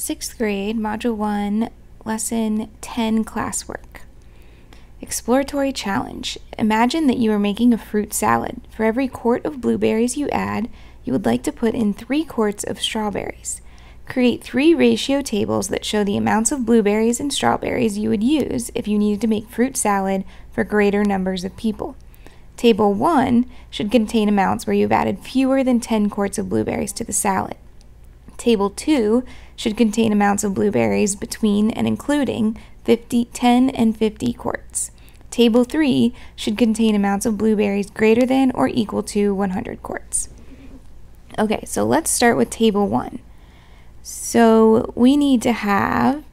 Sixth grade, Module 1, Lesson 10 classwork. Exploratory challenge. Imagine that you are making a fruit salad. For every quart of blueberries you add, you would like to put in three quarts of strawberries. Create three ratio tables that show the amounts of blueberries and strawberries you would use if you needed to make fruit salad for greater numbers of people. Table 1 should contain amounts where you've added fewer than 10 quarts of blueberries to the salad. Table 2 should contain amounts of blueberries between and including 50, 10 and 50 quarts. Table 3 should contain amounts of blueberries greater than or equal to 100 quarts. Okay, so let's start with table 1. So we need to have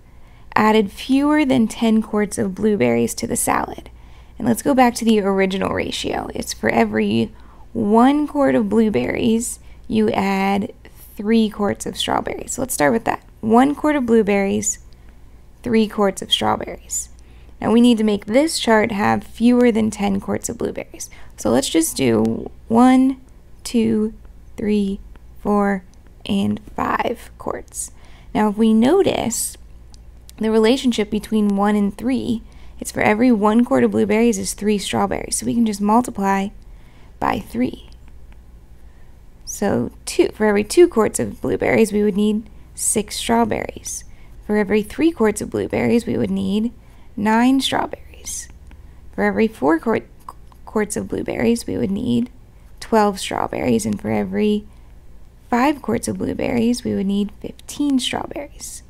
added fewer than 10 quarts of blueberries to the salad. And let's go back to the original ratio. It's for every one quart of blueberries, you add three quarts of strawberries. So let's start with that. One quart of blueberries, three quarts of strawberries. Now we need to make this chart have fewer than 10 quarts of blueberries. So let's just do one, two, three, four, and five quarts. Now if we notice the relationship between one and three, it's for every one quart of blueberries is three strawberries. So we can just multiply by three. So two for every two quarts of blueberries, we would need six strawberries. For every three quarts of blueberries, we would need nine strawberries. For every four quart, quarts of blueberries, we would need 12 strawberries. And for every five quarts of blueberries, we would need 15 strawberries.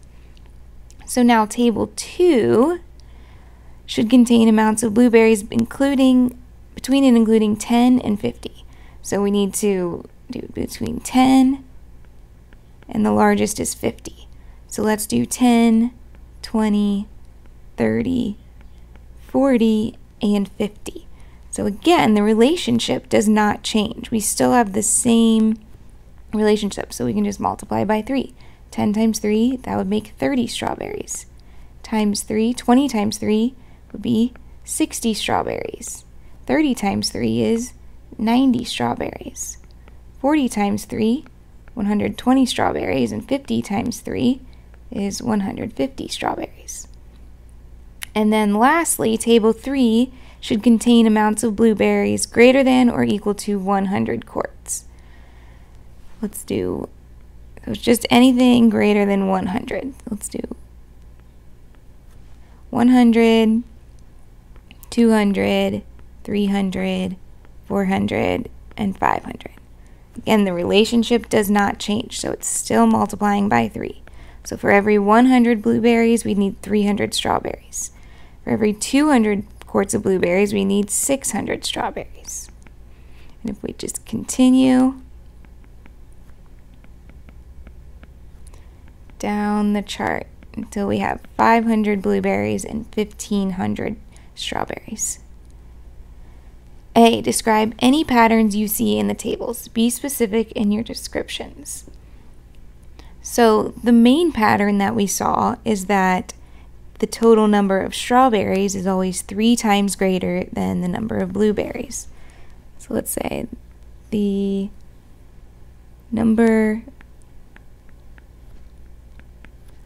So now table two should contain amounts of blueberries including between and including 10 and 50. So we need to do between 10 and the largest is 50. So let's do 10, 20, 30, 40, and 50. So again, the relationship does not change. We still have the same relationship. So we can just multiply by 3. 10 times 3, that would make 30 strawberries. Times 3, 20 times 3 would be 60 strawberries. 30 times 3 is 90 strawberries. 40 times 3, 120 strawberries, and 50 times 3 is 150 strawberries. And then lastly, table 3 should contain amounts of blueberries greater than or equal to 100 quarts. Let's do so just anything greater than 100. Let's do 100, 200, 300, 400, and 500. Again, the relationship does not change, so it's still multiplying by 3. So for every 100 blueberries, we need 300 strawberries. For every 200 quarts of blueberries, we need 600 strawberries. And if we just continue down the chart until we have 500 blueberries and 1500 strawberries. A. Describe any patterns you see in the tables. Be specific in your descriptions. So, the main pattern that we saw is that the total number of strawberries is always three times greater than the number of blueberries. So, let's say the number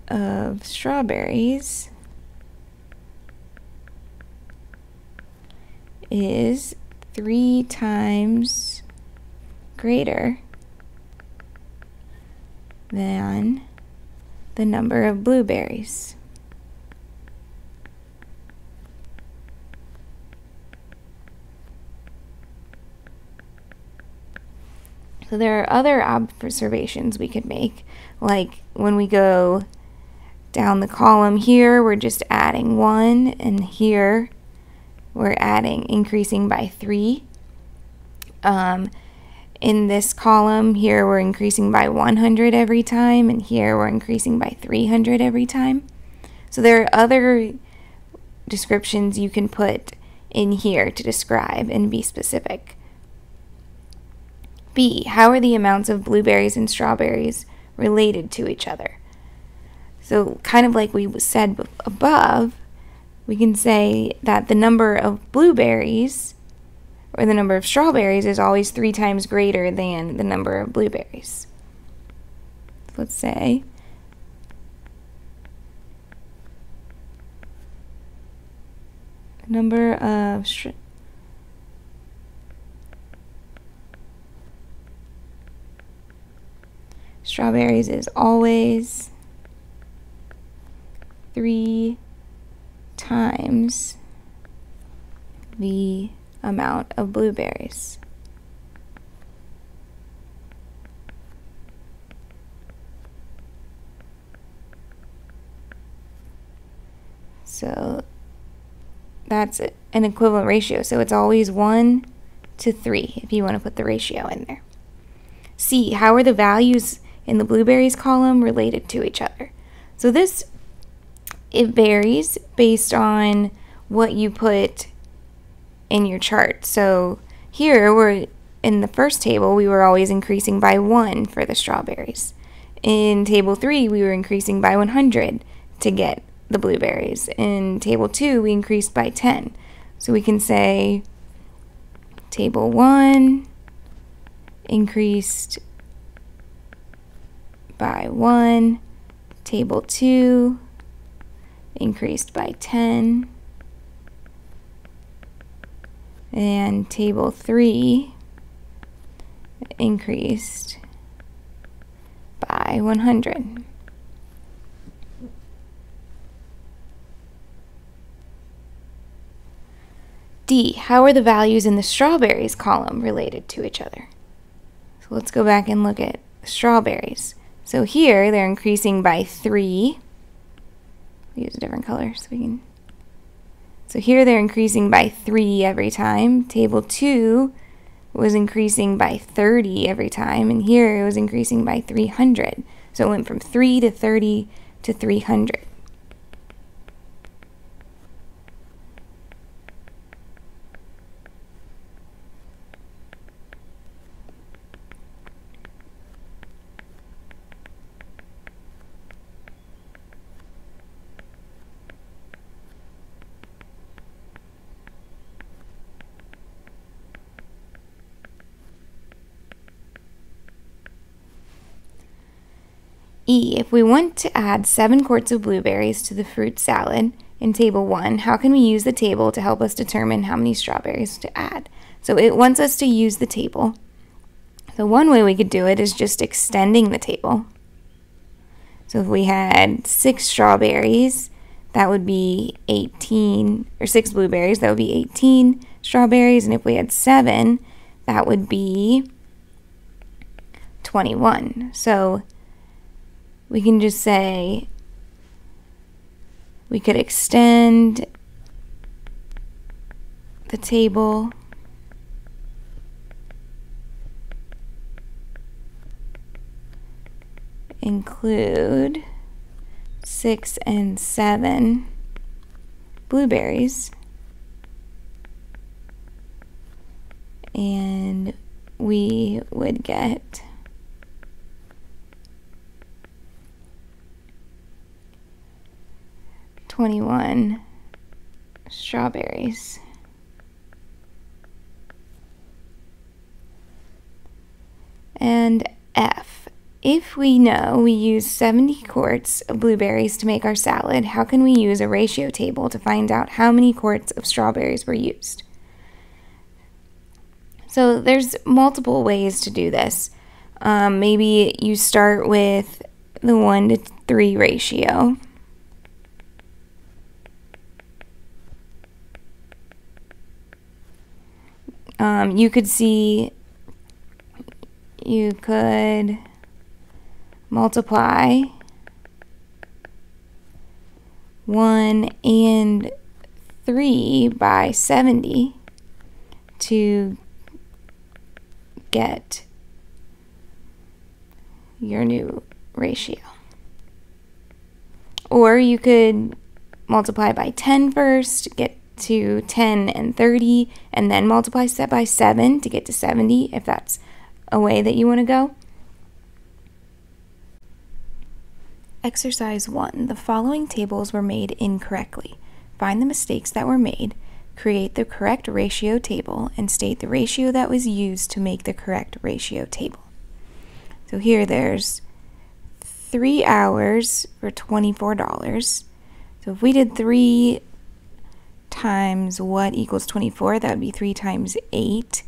of strawberries is three times greater than the number of blueberries. So there are other observations we could make, like when we go down the column here, we're just adding one, and here we're adding, increasing by 3. Um, in this column here, we're increasing by 100 every time, and here we're increasing by 300 every time. So there are other descriptions you can put in here to describe and be specific. B. How are the amounts of blueberries and strawberries related to each other? So, kind of like we said above, we can say that the number of blueberries or the number of strawberries is always three times greater than the number of blueberries. Let's say the number of strawberries is always three times the amount of blueberries. So that's an equivalent ratio. So it's always 1 to 3 if you want to put the ratio in there. C, how are the values in the blueberries column related to each other? So this, it varies based on what you put in your chart. So here we're in the first table, we were always increasing by 1 for the strawberries. In table 3, we were increasing by 100 to get the blueberries. In table 2, we increased by 10. So we can say table 1 increased by 1, table 2 increased by 10, and table 3 increased by 100. D. How are the values in the strawberries column related to each other? So let's go back and look at strawberries. So here they're increasing by 3. Use a different color so we can... So here they're increasing by 3 every time. Table 2 was increasing by 30 every time, and here it was increasing by 300. So it went from 3 to 30 to 300. E. If we want to add 7 quarts of blueberries to the fruit salad in table 1, how can we use the table to help us determine how many strawberries to add? So it wants us to use the table. So one way we could do it is just extending the table. So if we had 6 strawberries, that would be 18, or 6 blueberries, that would be 18 strawberries. And if we had 7, that would be 21. So we can just say we could extend the table. Include six and seven blueberries. And we would get 21 strawberries. And F. If we know we use 70 quarts of blueberries to make our salad, how can we use a ratio table to find out how many quarts of strawberries were used? So there's multiple ways to do this. Um, maybe you start with the 1 to 3 ratio. Um, you could see, you could multiply 1 and 3 by 70 to get your new ratio. Or you could multiply by 10 first, get to 10 and 30, and then multiply that by 7 to get to 70 if that's a way that you want to go. Exercise 1. The following tables were made incorrectly. Find the mistakes that were made, create the correct ratio table, and state the ratio that was used to make the correct ratio table. So here there's 3 hours for $24. So if we did 3 times what equals 24? That would be 3 times 8.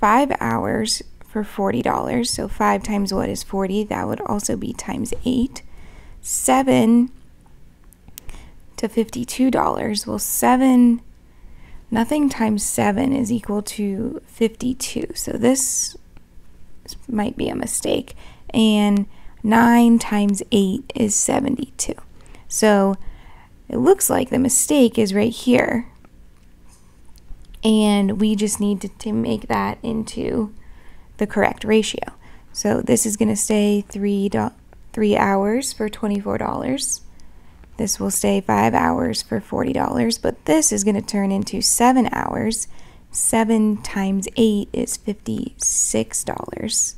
5 hours for $40. So 5 times what is 40? That would also be times 8. 7 to $52. Well, 7, nothing times 7 is equal to 52. So this might be a mistake. And 9 times 8 is 72. So it looks like the mistake is right here. And we just need to, to make that into the correct ratio. So this is going to stay three, three hours for $24. This will stay five hours for $40, but this is going to turn into seven hours. Seven times eight is $56.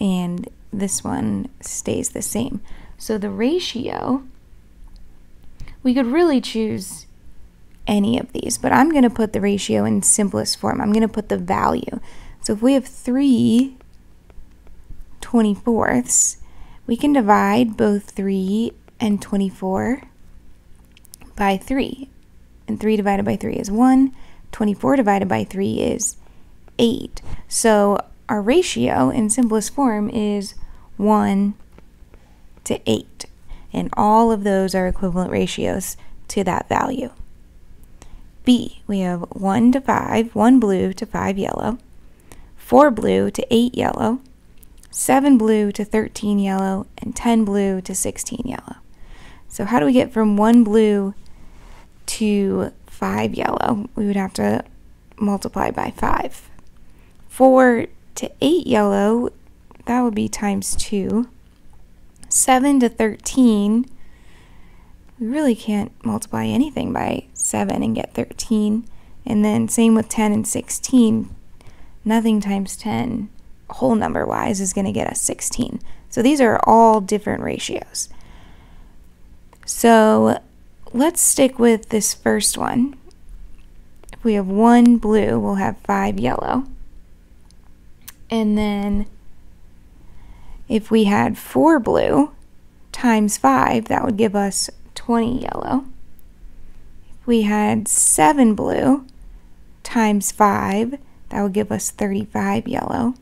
And this one stays the same. So the ratio, we could really choose any of these, but I'm going to put the ratio in simplest form. I'm going to put the value. So if we have 3 24ths, we can divide both 3 and 24 by 3. And 3 divided by 3 is 1. 24 divided by 3 is 8. So our ratio in simplest form is 1 to 8. And all of those are equivalent ratios to that value. B, we have 1 to 5, 1 blue to 5 yellow, 4 blue to 8 yellow, 7 blue to 13 yellow, and 10 blue to 16 yellow. So how do we get from 1 blue to 5 yellow? We would have to multiply by 5. 4 to 8 yellow, that would be times 2. 7 to 13, we really can't multiply anything by 7 and get 13. And then same with 10 and 16, nothing times 10 whole number wise is going to get us 16. So these are all different ratios. So let's stick with this first one. If we have one blue, we'll have five yellow. And then if we had four blue times five, that would give us 20 yellow. If we had seven blue times five, that would give us 35 yellow.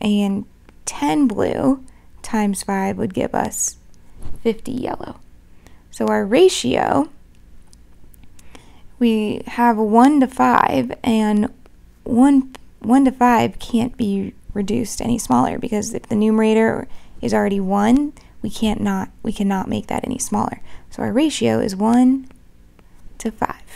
And 10 blue times 5 would give us 50 yellow. So our ratio, we have 1 to 5, and 1, 1 to 5 can't be reduced any smaller because if the numerator is already 1, we can't not we cannot make that any smaller. So our ratio is 1 to 5.